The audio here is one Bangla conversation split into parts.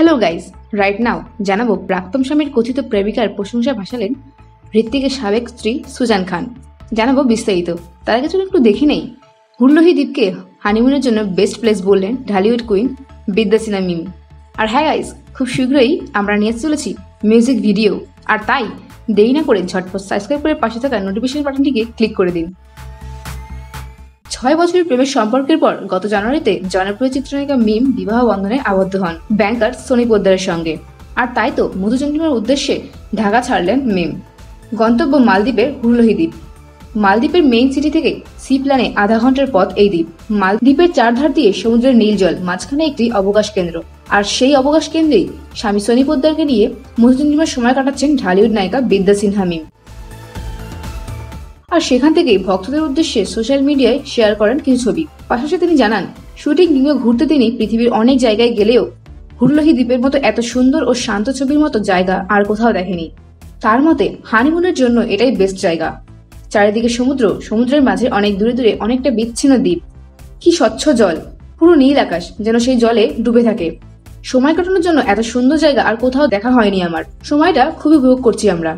হ্যালো গাইজ রাইট নাও জানাব প্রাক্তন স্বামীর কথিত প্রেমিকার প্রশংসা ভাসালেন হৃত্বিকের সাবেক স্ত্রী সুজান খান। জানাব বিস্তারিত। তার আগে চলুন একটু দেখি নেই। হুল্লোহি দ্বীপকে হানিমুনের জন্য বেস্ট প্লেস বললেন ঢালিউড কুইন বিদ্যা সিনহা মিম। আর হ্যাঁ গাইজ খুব শীঘ্রই আমরা নিয়ে চলেছি মিউজিক ভিডিও আর তাই দেরি না করে ঝটপট সাবস্ক্রাইব করে পাশে থাকা নোটিফিকেশন বাটনটিকে ক্লিক করে দিন। ছয় বছরের প্রেমের সম্পর্কের পর গত জানুয়ারিতে জনপ্রিয় চিত্রনায়িকা মিম বিবাহ বন্ধনে আবদ্ধ হন ব্যাংকার সোনি পোদ্দারের সঙ্গে। আর তাই তো মধুচন্দ্রিমার উদ্দেশ্যে ঢাকা ছাড়লেন মিম। গন্তব্য মালদ্বীপের হুরলোহি দ্বীপ। মালদ্বীপের মেইন সিটি থেকে সি প্ল্যানে আধা ঘণ্টার পথ এই দ্বীপ। মালদ্বীপের চারধার দিয়ে সমুদ্রের নীল জল, মাঝখানে একটি অবকাশ কেন্দ্র। আর সেই অবকাশ কেন্দ্রেই স্বামী সোনি পোদ্দারকে নিয়ে মধুচন্দ্রিমার সময় কাটাচ্ছেন ঢালিউড নায়িকা বিদ্যা সিনহা মিম। আর সেখান থেকেই ভক্তদের উদ্দেশ্যে সোশ্যাল মিডিয়ায় শেয়ার করেন কিছু ছবি। পাশাপাশি তিনি জানান শুটিং কিংবা ঘুরতে তিনি পৃথিবীর অনেক জায়গায় গেলেও হুরলোহি দ্বীপের মতো এত সুন্দর ও শান্ত ছবির মতো জায়গা আর কোথাও দেখেনি। তার মতে হানিমুনের জন্য এটাই বেস্ট জায়গা। চারিদিকে সমুদ্র, সমুদ্রের মাঝে অনেক দূরে দূরে অনেকটা বিচ্ছিন্ন দ্বীপ। কি স্বচ্ছ জল! পুরো নীল আকাশ যেন সেই জলে ডুবে থাকে। সময় কাটানোর জন্য এত সুন্দর জায়গা আর কোথাও দেখা হয়নি আমার। সময়টা খুবই উপভোগ করছি আমরা।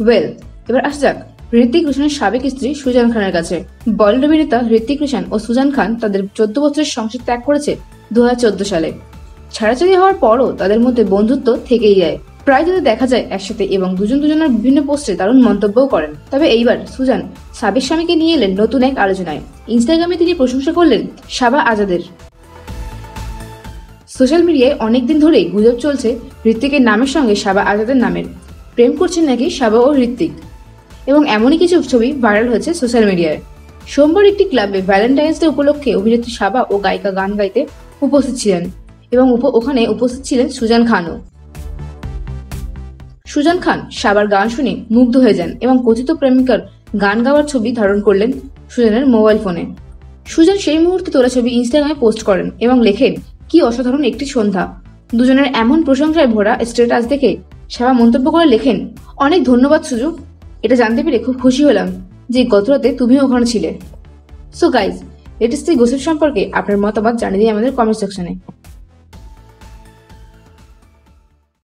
ওয়েল এবার আসা যাক ঋতিক রোশনের সাবেক স্ত্রী সুজান খানের কাছে। বলিউড অভিনেতা ঋতিক রোশন ও সুজান খান তাদের চোদ্দ বছরের সংসার ত্যাগ করেছে দু হাজার চোদ্দ সালে। ছাড়াছাড়ি হওয়ার পরও তাদের মধ্যে বন্ধুত্ব থেকেই যায়। প্রায় যদি দেখা যায় একসাথে এবং দুজন দুজনের বিভিন্ন পোস্টে দারুণ মন্তব্যও করেন। তবে এইবার সুজান সাবেক স্বামীকে নিয়ে এলেন নতুন এক আলোচনায়। ইনস্টাগ্রামে তিনি প্রশংসা করলেন সাবা আজাদের। সোশ্যাল মিডিয়ায় অনেকদিন ধরেই গুজব চলছে ঋত্বিকের নামের সঙ্গে সাবা আজাদের নামের। প্রেম করছেন নাকি সাবা ও ঋত্বিক এবং এমনই কিছু ছবি ভাইরাল হয়েছে সোশ্যাল মিডিয়ায়। সোমবার একটি ক্লাবে ভ্যালেন্টাইন্স ডে উপলক্ষে অভিনেত্রী সাবা ও গায়িকা গান গাইতে উপস্থিত ছিলেন এবং ওখানে উপস্থিত ছিলেন সুজান খানও। সুজান খান সাবার গান শুনে মুগ্ধ হয়ে যান এবং কথিত প্রেমিকার গান গাওয়ার ছবি ধারণ করলেন সুজানের মোবাইল ফোনে। সুজান সেই মুহূর্তে তোলা ছবি ইনস্টাগ্রামে পোস্ট করেন এবং লেখেন, কি অসাধারণ একটি সন্ধ্যা। দুজনের এমন প্রশংসায় ভরা স্ট্যাটাস দেখে সাবা মন্তব্য করে লেখেন, অনেক ধন্যবাদ সুজু এটা জানতে পেরে খুব খুশি হলাম যে গতরাতে তুমিও ওখানে ছিলে। সো গাইজ লেটেস্ট এই গোসিপ সম্পর্কে আপনার মতামত জানিয়ে দিন আমাদের কমেন্ট সেকশনে